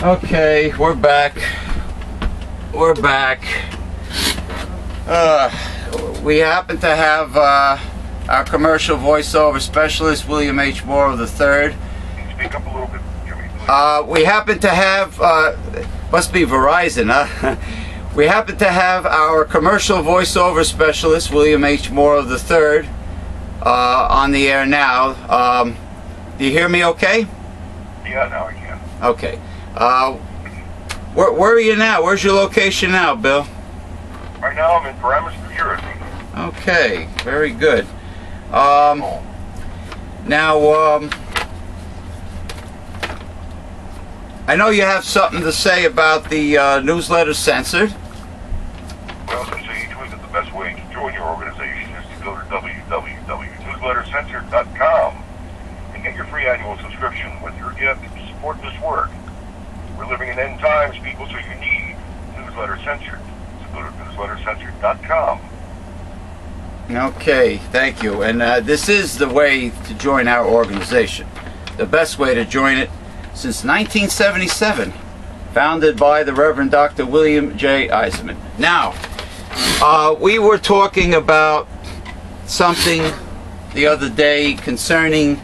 Okay, we're back. We're back. Uh, we happen to have uh, our commercial voiceover specialist, William H. Morrow III. Can you speak up a little bit, Jimmy? Uh, we happen to have, uh, must be Verizon, huh? we happen to have our commercial voiceover specialist, William H. Morrow III, uh, on the air now. Um, do you hear me okay? yeah, now I can. Okay. Uh, where, where are you now? Where's your location now, Bill? Right now I'm in Paramus, New Jersey. Okay, very good. Um, now, um, I know you have something to say about the uh, newsletter censored. well, say each week that the best way to join your organization is to go to www.newslettercensored.com and get your free annual subscription with your gift to support this work. We're living in end times, people, so you need Newsletter Censored. So go to newslettercensored.com. Okay, thank you. And uh, this is the way to join our organization. The best way to join it since 1977, founded by the Reverend Dr. William J. Eisenman. Now, uh, we were talking about something the other day concerning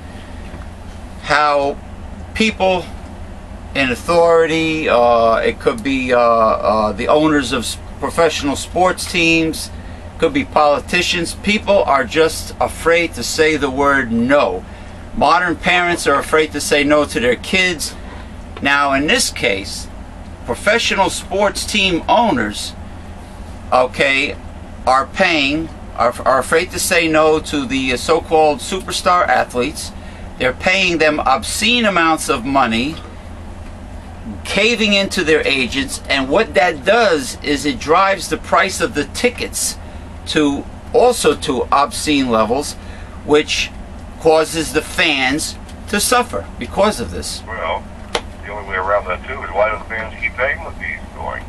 how people in authority, uh, it could be uh, uh, the owners of professional sports teams, could be politicians. People are just afraid to say the word no. Modern parents are afraid to say no to their kids. Now, in this case, professional sports team owners, okay, are paying, are, are afraid to say no to the so called superstar athletes. They're paying them obscene amounts of money, caving into their agents, and what that does is it drives the price of the tickets to also to obscene levels, which causes the fans to suffer because of this. Well, the only way around that, too, is why do the fans keep paying the fees going?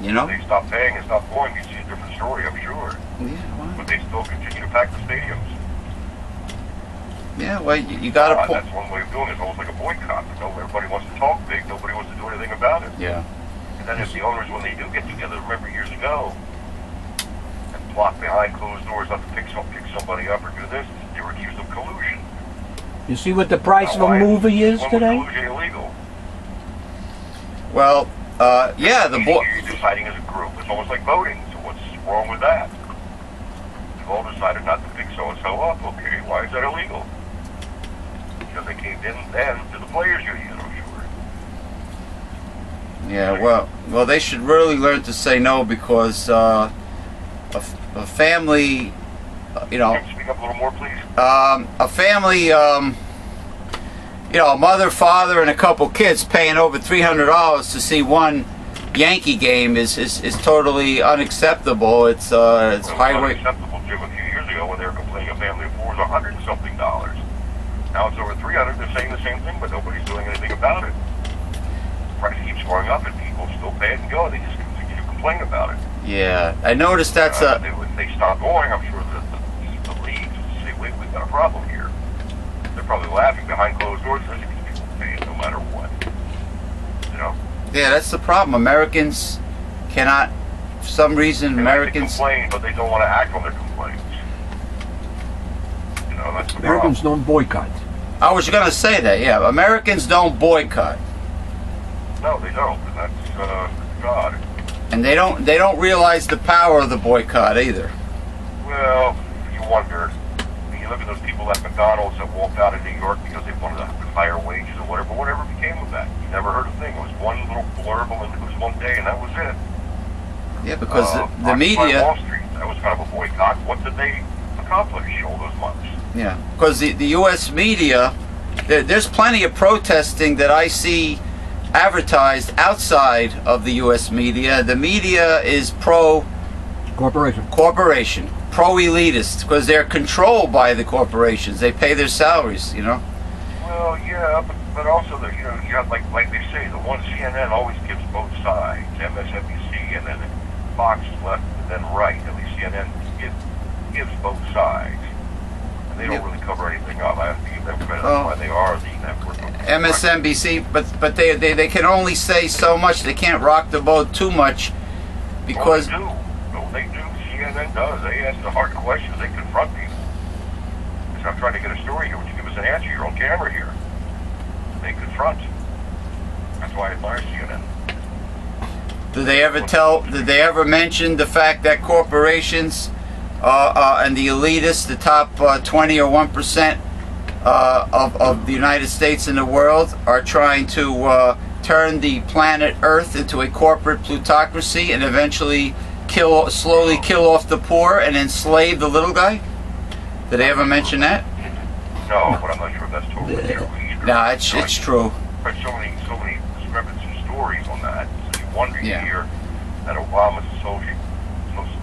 You know? If they stop paying and stop going, see a different story, I'm sure. Yeah, But they still continue to pack the stadiums. Yeah, well you, you got Uh, a point. that's one way of doing it. It's almost like a boycott. You know, everybody wants to talk big. Nobody wants to do anything about it. Yeah. And then if the owners, when they do get together, remember years ago, and plot behind closed doors not to pick, some, pick somebody up or do this, they were accused of collusion. You see what the price of a movie is when was today? collusion illegal? Well, uh, yeah, the boy. You're deciding as a group. It's almost like voting. So what's wrong with that? You've all decided not to pick so-and-so up. Okay, why is that illegal? Because they caved in then to the players' union, I'm sure. Yeah, well, well, they should really learn to say no because uh, a, a family, uh, you know, Can you speak up a little more, please? um, a family, um, you know, a mother, father, and a couple kids paying over three hundred dollars to see one Yankee game is, is, is totally unacceptable. It's uh, it's highway. unacceptable, Jim, a few years ago when they were complaining a family of four was a hundred and something dollars. Now it's over three hundred. They're saying the same thing, but nobody's doing anything about it. Price keeps going up, and people still pay it and go. They just continue to complain about it. Yeah, I noticed that's Uh, a. they, when they stop going, I'm sure that the, the leagues will say, wait, we've got a problem here. They're probably laughing behind closed doors because people pay it no matter what. You know? Yeah, that's the problem. Americans cannot, for some reason, They like to Americans. complain, but they don't want to act on their complaints. You know, that's the Americans problem. don't boycott. I was going to say that. Yeah, Americans don't boycott, No, they don't. And that's, uh, God. and they don't. They don't realize the power of the boycott either. Well, you wonder. I mean, you look at those people at McDonald's that walked out of New York because they wanted higher wages or whatever. Whatever became of that? You never heard a thing. It was one little blurb on the news one day, and that was it. Yeah, because Uh, the, the media. Wall Street. That was kind of a boycott. What did they accomplish all those months? Yeah, because the, the U.S. media, there, there's plenty of protesting that I see advertised outside of the U.S. media. The media is pro Corporation. corporation, pro elitist, because they're controlled by the corporations. They pay their salaries, you know. Well, yeah, but, but also the you know you have like like they say the one CNN always gives both sides. MSNBC and then Fox is left and then right. At least CNN gives gives both sides. They don't really cover anything up. I have to give them credit. Oh. That's why they are the network. MSNBC, but but they, they they can only say so much. They can't rock the boat too much because Well, they do. No, they do. CNN does. They ask the hard questions. They confront people. Because I'm trying to get a story here. Would you give us an answer? You're on camera here. They confront. That's why I admire CNN. did they ever tell? Did they ever mention the fact that corporations and the elitists, the top uh, twenty or one percent uh, of of the United States and the world, are trying to uh, turn the planet Earth into a corporate plutocracy and eventually kill, slowly kill off the poor and enslave the little guy? Did they ever mention that? No, but I'm not sure if that's totally true either. No, it's it's true. But so many, so many discrepancy stories on that. So you wonder Yeah. hear that Obama's a, social,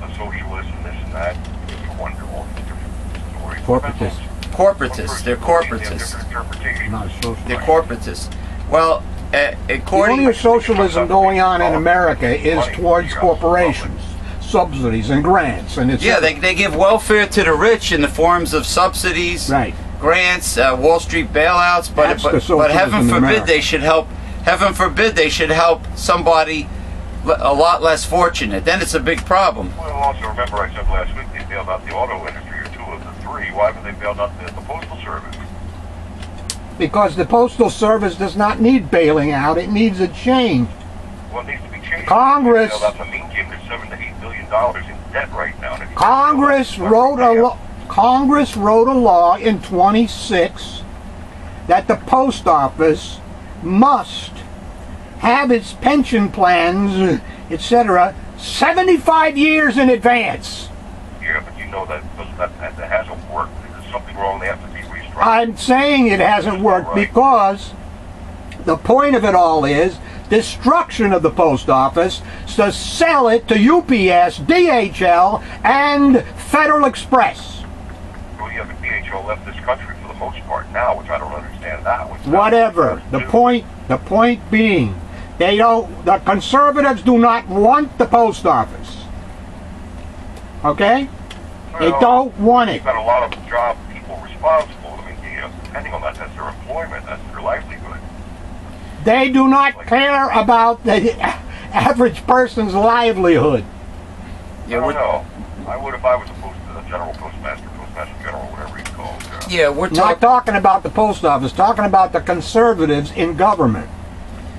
a socialist and this and that. You wonder all these different stories. Corporatists. Corporatists. They're One they corporatists. have different interpretations. Not social. They're corporatists. Well, uh, The according only socialism going on in America is towards corporations, subsidies and grants, and it's yeah, they, they give welfare to the rich in the forms of subsidies, right. grants, uh, Wall Street bailouts. But but, but heaven forbid they should help. Heaven forbid they should help somebody a lot less fortunate. Then it's a big problem. Well, also remember I said last week they bailed out the auto industry, or two of the three. Why haven't they bailed out the, the postal service? Because the postal service does not need bailing out; it needs a change. Well, it needs to be changed. Congress- out the mean game. There's seven to eight billion dollars in debt right now. and if you- Congress wrote a law. Congress wrote a law in 26 that the post office must have its pension plans, etc., 75 years in advance. Yeah, but you know that that, that, that hasn't worked. There's something wrong. They have to be restructured. I'm saying it hasn't worked because the point of it all is destruction of the post office to sell it to UPS, DHL, and Federal Express. well, yeah, but DHL left this country for the most part now, which I don't understand that. Whatever. The point the point being they don't the conservatives do not want the post office. Okay? They Well, don't want it. They've got a lot of job people responsible. I mean, you know, depending on that, that's their employment, that's their livelihood. They do not care about the average person's livelihood. Yeah, I don't we're, know. I would if I was a, post, a general postmaster, postmaster general, whatever he's called. Uh, yeah, we're Not talking. talking about the post office, talking about the conservatives in government.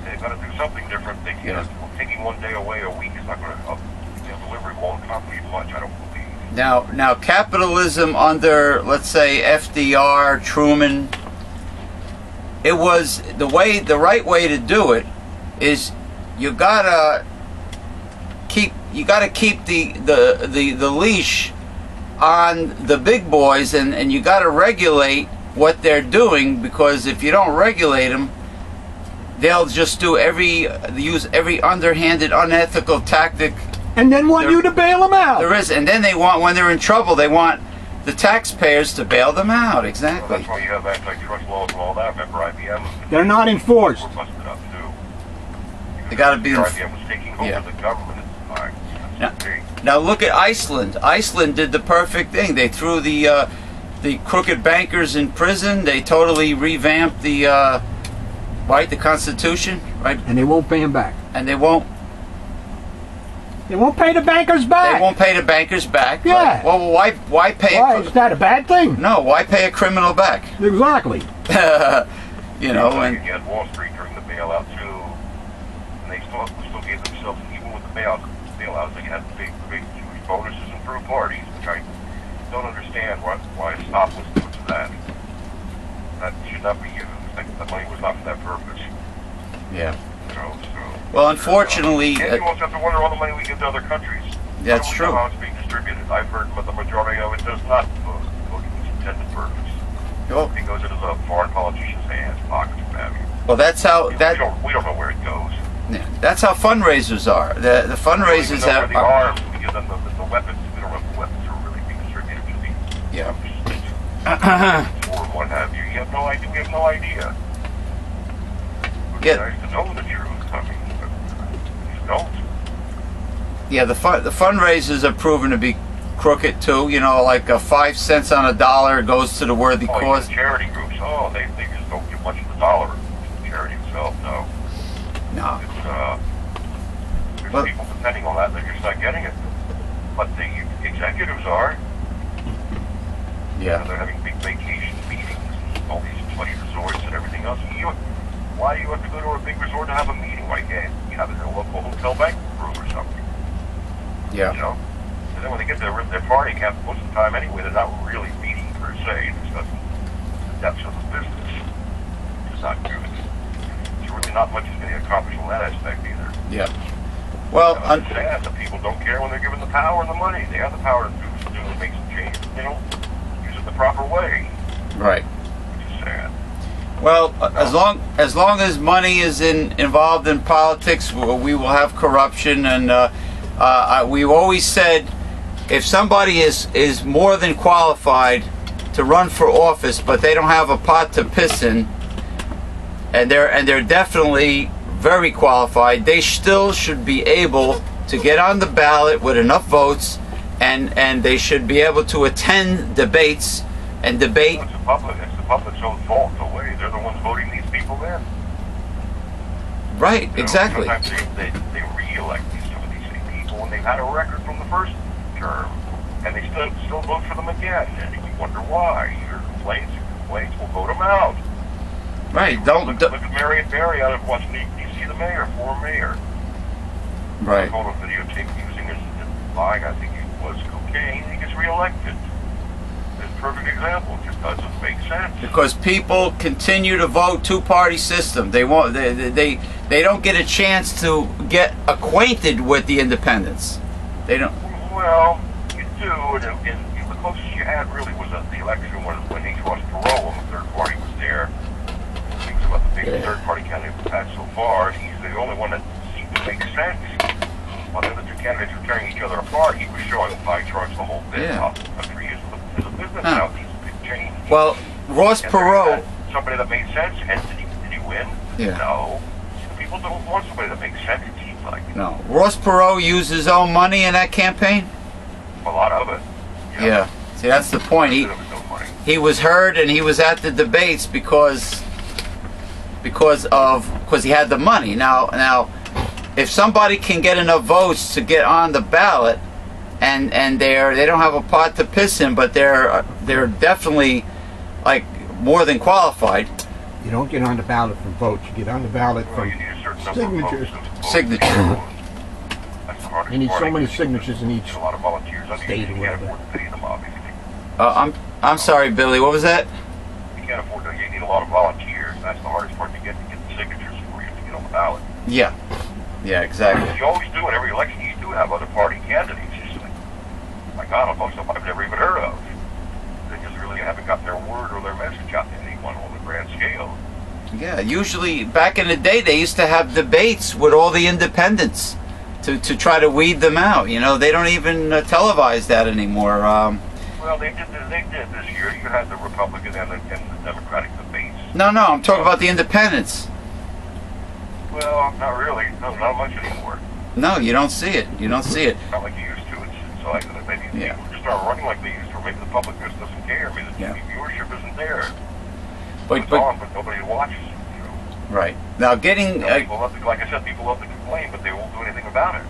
They've got to do something different. They Yeah. can't. Taking one day away a week is not going to. Uh, you know, delivery won't accomplish much. I don't believe. Now, now, capitalism under, let's say, FDR, Truman, it was the way, the right way to do it is you gotta keep, you gotta keep the the the, the leash on the big boys, and and you gotta regulate what they're doing because if you don't regulate them, they'll just do every use every underhanded, unethical tactic And then want There- you to bail them out. there is, and then they want when they're in trouble, they want the taxpayers to bail them out. Well, Exactly. that's why you have antitrust laws and all that. Remember, IBM. They're not enforced. Were busted up too. They gotta be Because IBM was taking over yeah. the government at the time. Yeah. That's the thing. Now look at Iceland. Iceland did the perfect thing. They threw the uh, the crooked bankers in prison. They totally revamped the uh, right the Constitution, right, And they won't pay them back. and they won't They won't pay the bankers back. they won't pay the bankers back. Yeah. Right? Well, why why pay? a Why? cr- Is that a bad thing? no, why pay a criminal back? Exactly. you know, and you had Wall Street during the bailout too, and they still still gave themselves even with the bailout bailouts they had big big huge bonuses and third parties, which I don't understand why why a stop was put to that. That should not be used. That, that money was not for that purpose. yeah. You know, so. Well, unfortunately, And you uh, also have to wonder all the money we give to other countries. That's true. how it's being distributed. I've heard but the majority of it does not go to its intended purpose. well, It goes into the foreign politicians' hands, pockets, you. well, that's how we, that don't, we don't know where it goes. Yeah, that's how fundraisers are. The the fundraisers have even know where the we give them the, the, the weapons. We don't know if the weapons are really being distributed to the yeah. or what have you. You have no idea. We have no idea. Yeah. nice to know the truth. I mean, we don't. Yeah, the fun, the fundraisers have proven to be crooked too. You know, like a five cents on a dollar goes to the worthy oh, cause. Yeah, charity groups, oh, they, they just don't get much of a dollar to charity itself. No. No. It's, uh, there's well, people depending on that, they're just not getting it. But the executives are. Yeah. You know, they're having big vacation meetings, all these 20 resorts and everything else. You, why do you have to go to a big resort to have a meeting like that? It in a local hotel bank room or something? Yeah. You know? And then when they get their their party camp, most of the time anyway, they're not really meeting per se, discussing the depths of the business. It's not good. There's really not much is going to accomplish on that aspect either. Yeah. Well, You know, it's sad that people don't care when they're given the power and the money. They have the power to do, do make some change. They don't use it the proper way, right. Well, as long as long as money is in involved in politics, we we will have corruption, and uh, uh, we've always said if somebody is is more than qualified to run for office, but they don't have a pot to piss in, and they're and they're definitely very qualified, they still should be able to get on the ballot with enough votes, and and they should be able to attend debates and debate. It's the public. It's the public's own fault. The way they're the ones voting these people in. Right, You know, exactly. Sometimes they, they, they re-elect these some of these same people, and they've had a record from the first term, and they still still vote for them again, and you wonder why. Your complaints, your complaints, will vote them out. Right. Don't. look, don't look at Marion Barry out of Washington D.C. The mayor, former mayor. right. Photo videotape using his lying. I think it was cocaine. He gets re-elected. Perfect example. It just doesn't make sense. Because people continue to vote two-party system. They want. They, they they don't get a chance to get acquainted with the independents. They don't. Well, you do, and, and the closest you had really was at the election when, when H. Ross Perot, when the third party was there. Things about the big third party candidate we've had so far. He's the only one that seemed to make sense. While the other two candidates were tearing each other apart, he was showing pie charts the whole bit. Yeah country is, is a business Huh. now. These big change. Well, Ross And Perot. Somebody that made sense, and did he, did he win? Yeah. No. People don't want somebody that makes sense, it seems like. No, Ross Perot used his own money in that campaign. A lot of it. you know. Yeah. See, that's the point. He There was no money. he was heard and he was at the debates because because of because he had the money. Now now if somebody can get enough votes to get on the ballot and and they're they don't have a pot to piss in but they're they're definitely like more than qualified You don't get on the ballot for votes. You get on the ballot Well, for. you need a certain number Signatures. of votes. to Signature. vote. That's the hardest You need so many signatures in each. A lot of volunteers. State or whatever. afford to pay them, obviously. uh, I'm I'm sorry Billy what was that You can't afford to. You need a lot of volunteers. That's the hardest part to get to get the signatures for you to get on the ballot. yeah yeah exactly You always do in every election. You do have other party candidates. It's just like, my God, most of them I've never even heard of. They just really haven't got their word or their message out to anyone on the grand scale. yeah usually back in the day they used to have debates with all the independents to, to try to weed them out you know they don't even uh, televise that anymore um, Well, they did. They did this year. You had the Republican and the, and the Democratic debates. no no I'm talking about the independents Well, not really. No, not much anymore. No, you don't see it. You don't see it. Not like you used to. It's, it's like Yeah. people just aren't running like they used to. Or maybe the public just doesn't care. Maybe the Yeah. TV viewership isn't there. But, it's but on, but nobody watches. You know. right now, getting uh, people love to, like I said, people love to complain, but they won't do anything about it.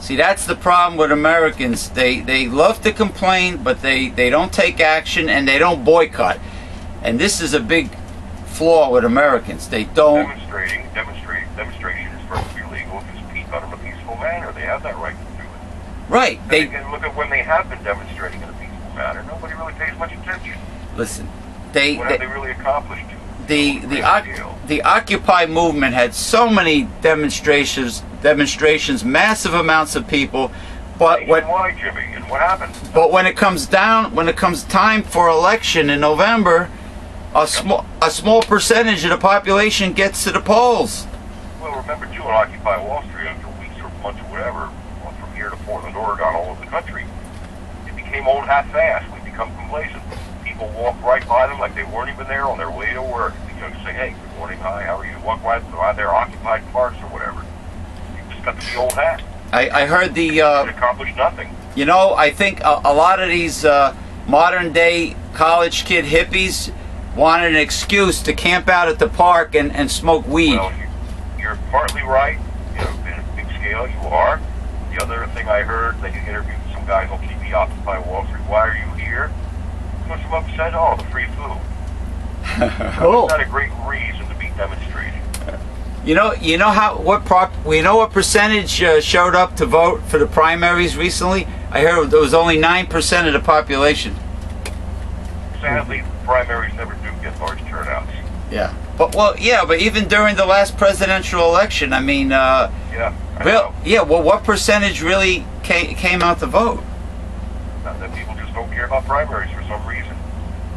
see that's the problem with Americans. They they love to complain, but they they don't take action and they don't boycott. And this is a big flaw with Americans. They don't. Demonstrating, demonstrate, demonstration is perfectly legal if it's in a peaceful manner. They have that right to do it. Right. And They again, look at when they have been demonstrating in a peaceful manner. Nobody really pays much attention. listen. They, What have they they really accomplished? the the oc- the Occupy movement had so many demonstrations demonstrations, massive amounts of people, but what Why, Jimmy? And what happened? But when it comes down, when it comes time for election in November, a small a small percentage of the population gets to the polls. Well, remember too, on Occupy Wall Street, after weeks or months or whatever, well, from here to Portland, Oregon, all over the country, it became old hat fast. We become complacent. People walk right by them like they weren't even there on their way to work. You know, say, hey, good morning, hi, how are you? Walk right by their occupied parks or whatever. You just got to be old hat. I, I heard the, uh, accomplished nothing. you know, I think a, a lot of these uh, modern day college kid hippies wanted an excuse to camp out at the park and, and smoke weed. Well, you, you're partly right. You know, in a big scale, you are. The other thing I heard, they interviewed some guys on TV, Occupy Wall Street. Why are you here? Push them upset. Oh, the free food. Cool. Not a great reason to be demonstrating. You know, you know how what prop? We know what percentage uh, showed up to vote for the primaries recently. I heard it was only nine percent of the population. Sadly, primaries never do get large turnouts. Yeah. But well, yeah, but even during the last presidential election, I mean, uh, Yeah, Bill, yeah. Well, what percentage really came, came out to vote? That people just don't care about primaries for some reason.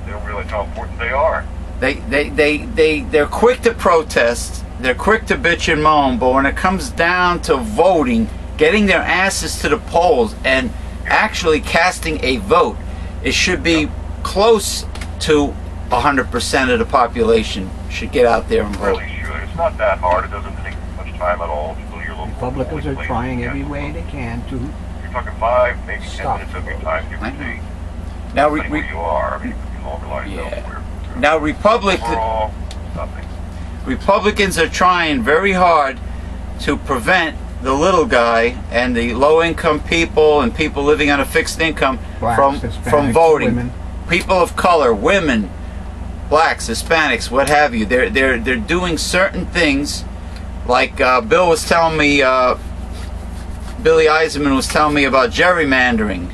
They don't realize how important they are. They, they, they, they, they're quick to protest. They're quick to bitch and moan. But when it comes down to voting, getting their asses to the polls, and actually casting a vote, it should be close to 100% of the population should get out there and vote. really should. It's not that hard. It doesn't take much time at all. Republicans are trying every way they can to. You're talking five, maybe ten Stop. minutes of your time, give or take. Now, re, Depending where re, you are. I mean, it could be Yeah. elsewhere. now Republic, Overall. Republicans are trying very hard to prevent the little guy and the low-income people and people living on a fixed income Blacks, from Hispanics, from voting. women. People of color, women, blacks, Hispanics, what have you. They're they're they're doing certain things, like uh, Bill was telling me. Uh, Billy Eisenman was telling me about gerrymandering.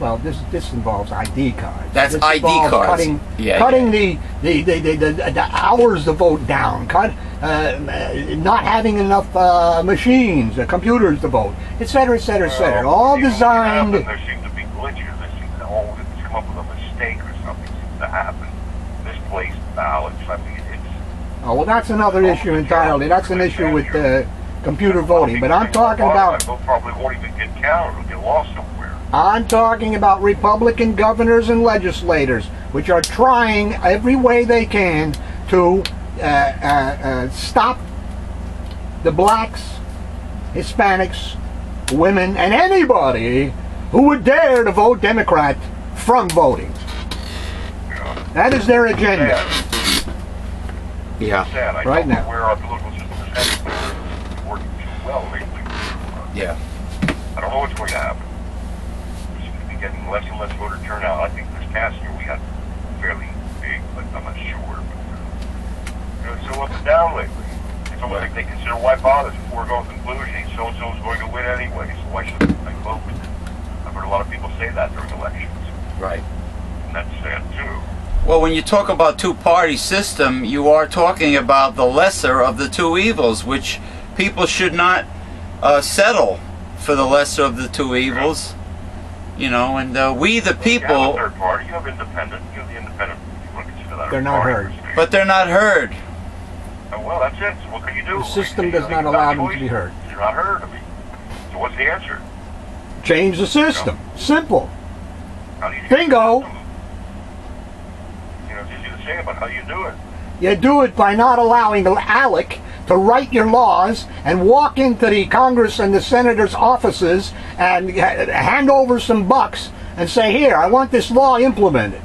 Well, this this involves ID cards. That's This ID involves cards. Cutting, Yeah, cutting The, the, the, the, the the hours to vote down. Cut uh, uh, not having enough uh, machines, uh, computers to vote, etc., etc., etc. Well, All you know, designed. happened, There seem to be glitches. There seem to always come up with a mistake or something seems to happen. Misplaced ballots. I mean, it's. Oh well, that's another issue entirely. That's an issue with uh, computer voting. But I'm talking about probably won't even get counted. It'll get lost somewhere. I'm talking about Republican governors and legislators, which are trying every way they can to uh, uh, uh, stop the blacks, Hispanics, women, and anybody who would dare to vote Democrat from voting. That is their agenda. Yeah. Sad. I Right don't now. know where our political system is headed. It's working too well lately. Yeah. I don't know what's going to happen. We seem to be getting less and less voter turnout. I think this past year we had fairly big, but I'm not sure. But, uh, you know, it's so up and down lately. It's almost like they consider why bother to conclusion. So and so is going to win anyway, so why should I vote? I've heard a lot of people say that during elections, Right. and that's sad. Well, when you talk about two-party system, you are talking about the lesser of the two evils, which people should not uh, settle for the lesser of the two evils. You know, and uh, we the You have a people, third party. You have independent. You have the independent. You want to consider that They're not party heard. but they're not heard. Oh, well, that's it. So what can you do? The system does not allow them to be heard. You're not heard. I mean, so what's the answer? Change the system. Simple. How do you Bingo. You know, it's easy to say, but how do you do it? You do it by not allowing ALEC to write your laws and walk into the Congress and the senators' offices and hand over some bucks and say, "Here, I want this law implemented."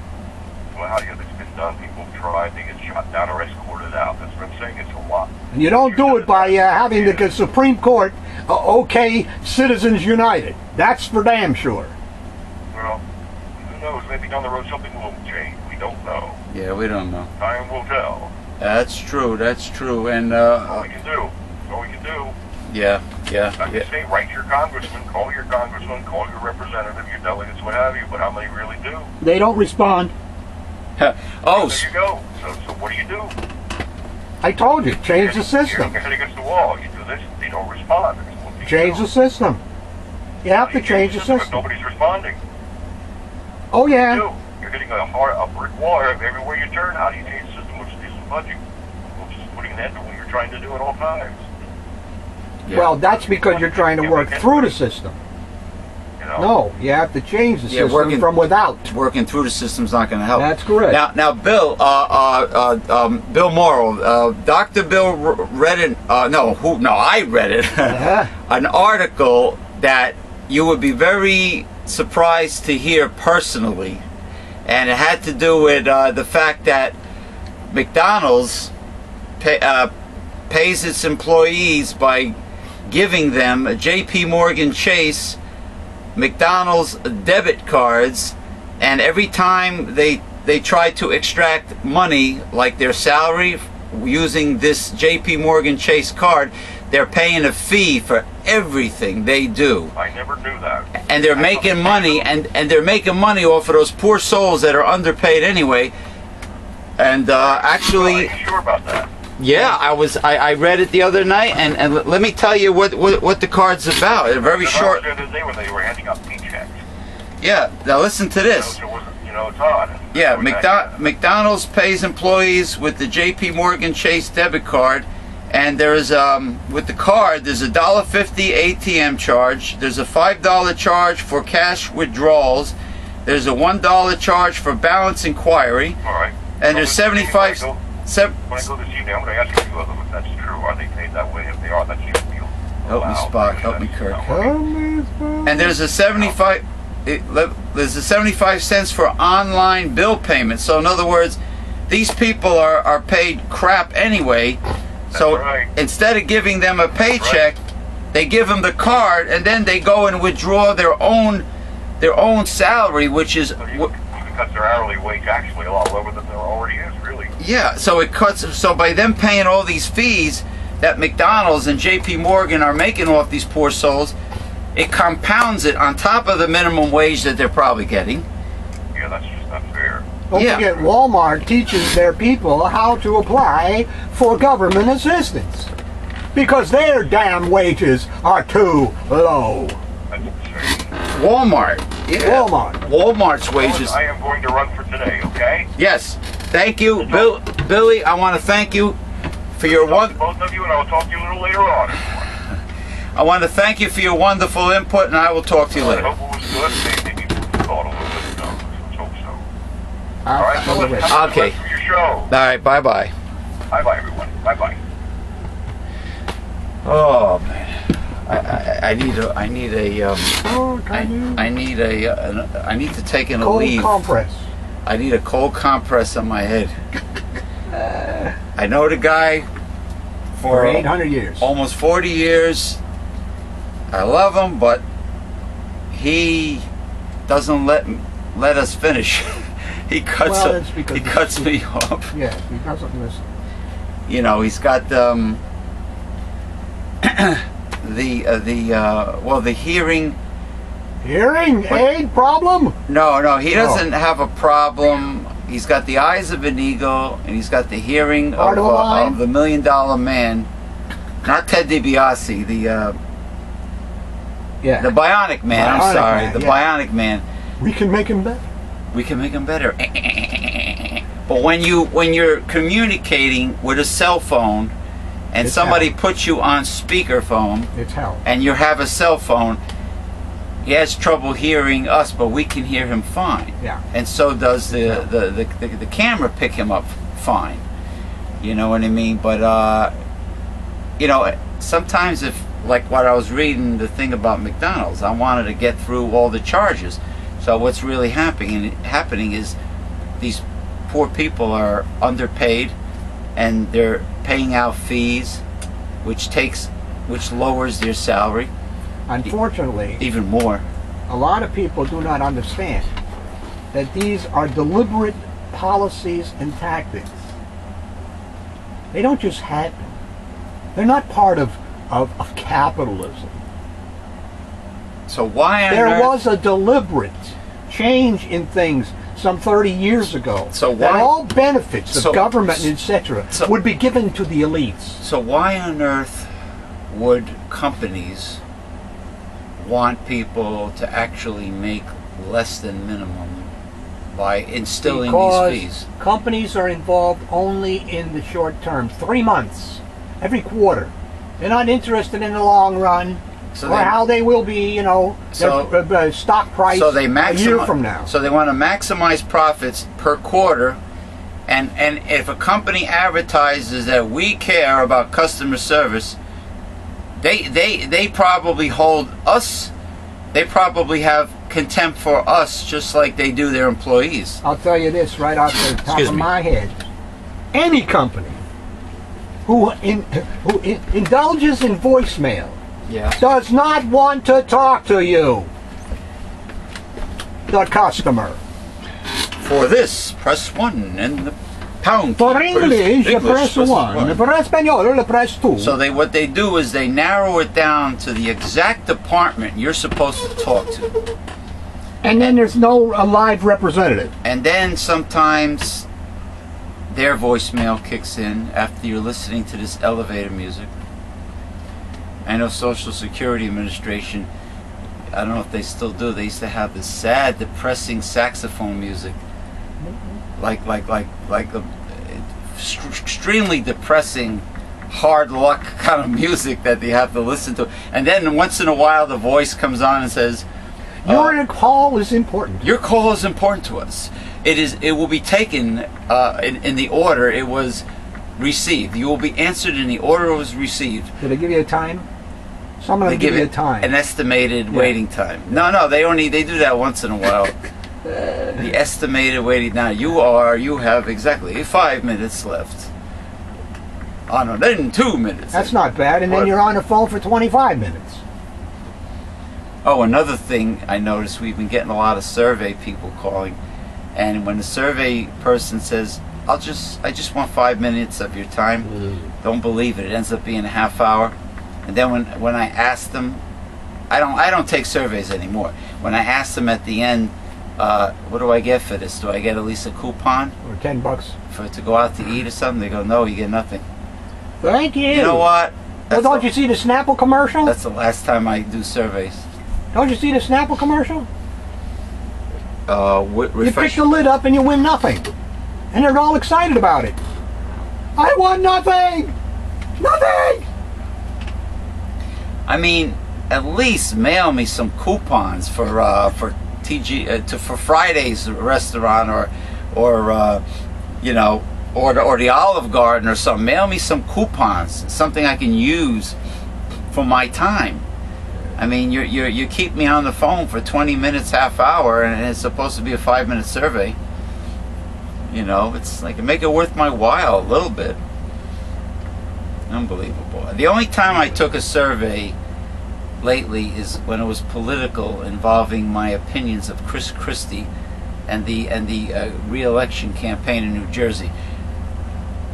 Well, how do you it's been done? People have tried, they get shot down or escorted out. That's what I'm saying. It's a lot. And you don't do it by uh, having the Supreme Court uh, okay Citizens United. That's for damn sure. Well, who knows? Maybe down the road something will change. We don't know. Yeah, we don't know. Time will tell. That's true. That's true. And All uh, we can do. That's all we can do. yeah, yeah, I can yeah. say, write your congressman, call your congressman, call your representative, your delegates, what have you. But how many really do? They don't respond. oh, There you go. So, so what do you do? I told you, change the You're system. your head against the wall. You do this, they don't respond. Do Change do? the system. You have to You change the But system. nobody's responding. Oh You yeah. Do. You're hitting a hard, a brick wall everywhere you turn. How do you change the system which is budging? Which is putting an end to what you're trying to do at all times. yeah. Well, that's because you're trying to work through the system. You know? No, you have to change the Yeah, system working- from without. working through the system's not going to help. That's correct. Now, now, Bill, uh, uh, uh, um, Bill Morrow, uh, Dr. Bill r- read it. Uh, no, who? No, I read it. Uh-huh. An article that you would be very surprised to hear personally, and it had to do with uh, the fact that McDonald's pay, uh, pays its employees by giving them J.P. Morgan Chase McDonald's debit cards and every time they they try to extract money like their salary using this JP Morgan Chase card, they're paying a fee for everything they do. I never knew that. And they're I making money and, and they're making money off of those poor souls that are underpaid anyway. And uh, actually you sure about that? yeah, I was I, I read it the other night and, and let me tell you what, what, what the card's about. A very short the other day when they were handing out paychecks. Yeah, now listen to this. It wasn't, you know, it's odd. Yeah, McDo- McDonald's pays employees with the JP Morgan Chase debit card, and there's um with the card there's a dollar fifty ATM charge. There's a five dollar charge for cash withdrawals. There's a one dollar charge for balance inquiry, All right. and there's So seventy five. When I go, Sev- when I go this evening, I'm going to ask you a few of them if that's true. Are they paid that way? If they are, that should be Help me, Spock. Help me, that's Kirk. not working. and there's a 75 it, there's a 75 cents for online bill payment so in other words these people are, are paid crap anyway so right. instead of giving them a paycheck they give them the card and then they go and withdraw their own their own salary which is So you, you cut their hourly wage actually a lot lower than there already is, really. yeah so it cuts so by them paying all these fees that McDonald's and JP Morgan are making off these poor souls it compounds it on top of the minimum wage that they're probably getting Yeah, that's just not fair. Don't Yeah. forget, Walmart teaches their people how to apply for government assistance because their damn wages are too low. Walmart. Yeah. Walmart. Walmart's wages. I am going to run for today, okay? Yes. Thank you, Bill, Billy. I want to thank you for your Talk to one. both of you, and I will talk to you a little later on. I want to thank you for your wonderful input, and I will talk to you I later. hope it was good. Maybe maybe we caught a little bit. No, let's hope so. I'll- All right, so I'll listen, wait. have a good Okay. rest your show. All right. Bye bye. Bye bye, everyone. Bye bye. Oh man, I, I, I need a I need a um, Oh, I, can you? I need a uh, an, I need to take in a Cold leave. compress. I need a cold compress on my head. I know the guy For for 800 years. almost 40 years. I love him, but he doesn't let let us finish. he cuts Well, a- he cuts me off. Yes, he listen. You know, he's got um, the uh, the uh, well the hearing. Hearing aid problem? No, no, he Oh. doesn't have a problem. He's got the eyes of an eagle, and he's got the hearing of, uh, of the Million Dollar Man. Not Ted DiBiase, the uh, Yeah. the Bionic Man. I'm sorry, Man, the yeah. Bionic Man. we can make him better. We can make them better. but when you when you're communicating with a cell phone, and It's somebody hell. puts you on speakerphone, It's hell. and you have a cell phone, he has trouble hearing us, but we can hear him fine. Yeah. And so does the the, the, the, the camera pick him up fine. You know what I mean? But uh, you know, sometimes if like what I was reading the thing about McDonald's, I wanted to get through all the charges. So what's really happening happening is these poor people are underpaid and they're paying out fees which takes which lowers their salary Unfortunately, even more. a lot of people do not understand that these are deliberate policies and tactics. They don't just happen. They're not part of, of, of capitalism. So why on There earth- was a deliberate change in things some 30 years ago. So that why- all benefits of So- government, etc., so- would be given to the elites. So why on earth would companies want people to actually make less than minimum by instilling because these fees? companies are involved only in the short term, three months, every quarter. They're not interested in the long run So or they- how they will be, you know, So- their uh, uh, stock price So they a maximize. year from now. So they want to maximize profits per quarter, and and if a company advertises that we care about customer service, they they they probably hold us. They probably have contempt for us, just like they do their employees. I'll tell you this right off the top Excuse of me. my head. Any company who, in, who in, indulges in voicemail Yeah. does not want to talk to you, the customer. For this, press one, and the pound. For key. English, you press press one. For Espanol, you press two. So they what they do is they narrow it down to the exact department you're supposed to talk to. and then there's no a live representative. And then sometimes their voicemail kicks in after you're listening to this elevator music. I know Social Security Administration, I don't know if they still do, they used to have this sad, depressing saxophone music. Like, like, like, like a ext- extremely depressing, hard luck kind of music that they have to listen to. And then once in a while the voice comes on and says, Your call is important. your call is important to us. It is. It will be taken uh, in, in the order it was received. You will be answered in the order it was received. Did I give you a time? Some of They them give, give you it a time. an estimated Yeah. waiting time. No, no, they only they do that once in a while. the estimated waiting now. You are. You have exactly five minutes left. Oh no, then two minutes. That's not bad. And then you're on the phone for 25 minutes. Oh, another thing I noticed, we've been getting a lot of survey people calling, and when the survey person says, "I'll just, I just want five minutes of your time," mm. don't believe it. It ends up being a half hour, and then when when I ask them, I don't, I don't take surveys anymore. When I ask them at the end, uh, "What do I get for this? Do I get at least a coupon Or 10 bucks. for to go out to eat or something?" They go, "No, you get nothing." Thank you. You know what? Well, don't the, you see the Snapple commercial? that's the last time I do surveys. Don't you see the Snapple commercial? Uh, You pick the lid up and you win nothing. And they're all excited about it. I won nothing! Nothing! I mean, at least mail me some coupons for uh, for TG uh, to for Friday's restaurant or or uh, you know or the, or the Olive Garden or something. Mail me some coupons, something I can use for my time. I mean, you you you keep me on the phone for 20 minutes, half hour, and it's supposed to be a five minute survey. You know, it's like make it worth my while a little bit. Unbelievable. The only time I took a survey lately is when it was political, involving my opinions of Chris Christie and the and the uh, re-election campaign in New Jersey.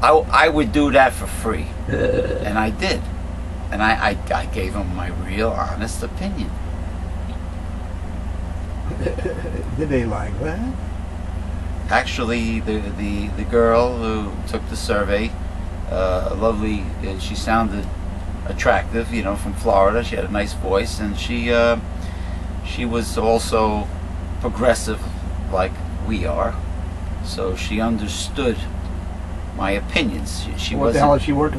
I, I would do that for free, and I did, and I, I, I gave him my real honest opinion. Did they like that? Actually, the the, the girl who took the survey, uh, lovely, uh, she sounded attractive, you know, from Florida. She had a nice voice, and she uh, she was also progressive, like we are. So she understood my opinions. She, she what the hell is she working